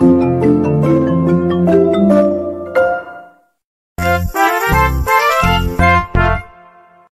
Música